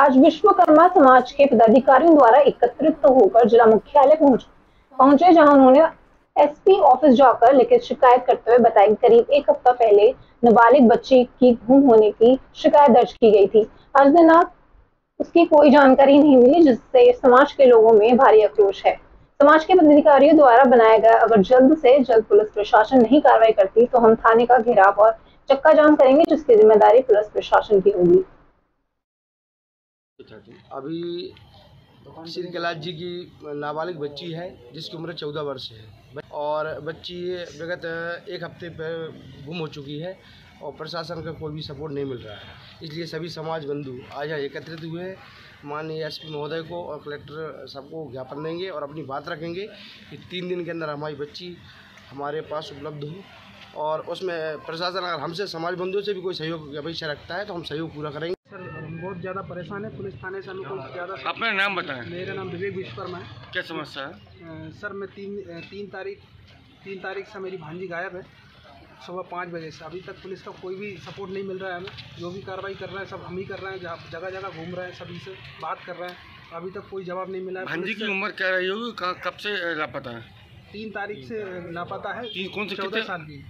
आज विश्वकर्मा समाज के पदाधिकारियों द्वारा एकत्रित होकर जिला मुख्यालय पहुँचे पहुँचे, जहाँ उन्होंने एसपी ऑफ़िस जाकर लिखित शिकायत करते हुए बताई। करीब एक हफ़्ता पहले नाबालिग बच्ची की गुम होने की शिकायत दर्ज की गई थी। आज दिन उसकी कोई जानकारी नहीं मिली, जिससे समाज के लोगों में भारी आक्रोश है। समाज के पदाधिकारियों द्वारा बनाया गया अगर जल्द से जल्द पुलिस प्रशासन नहीं कार्रवाई करती तो हम थाने का घेराव और चक्का जाम करेंगे, जिसकी ज़िम्मेदारी पुलिस प्रशासन की होगी। अभी श्री कैलाश जी की नाबालिग बच्ची है, जिसकी उम्र चौदह वर्ष है। और बच्ची विगत एक हफ़्ते पर गुम हो चुकी है और प्रशासन का कोई भी सपोर्ट नहीं मिल रहा है। इसलिए सभी समाज बंधु आज यहाँ एकत्रित हुए हैं। माननीय एस पी महोदय को और कलेक्टर सबको ज्ञापन देंगे और अपनी बात रखेंगे कि तीन दिन के अंदर हमारी बच्ची हमारे पास उपलब्ध हो। और उसमें प्रशासन अगर हमसे समाज बंधुओं से भी कोई सहयोग की अपेक्षा रखता है तो हम सहयोग पूरा करेंगे। सर हम बहुत ज़्यादा परेशान है। पुलिस थाने से हमें कोई ज़्यादा अपना नाम बताएँ। मेरा नाम विवेक विश्वकर्मा है। क्या समस्या है? सर मैं तीन तीन तारीख तीन तारीख से मेरी भांजी गायब है। सुबह पाँच बजे से। अभी तक पुलिस का कोई भी सपोर्ट नहीं मिल रहा है हमें। जो भी कार्रवाई कर रहे हैं सब हम ही कर रहे हैं। जगह जगह घूम रहे हैं सभी से बात कर रहे हैं। अभी तक कोई जवाब नहीं मिला है। भांजी की उम्र क्या रही होगी? कब से लापता है? तीन तारीख से लापता है। कौन से चौदह कितने साल की।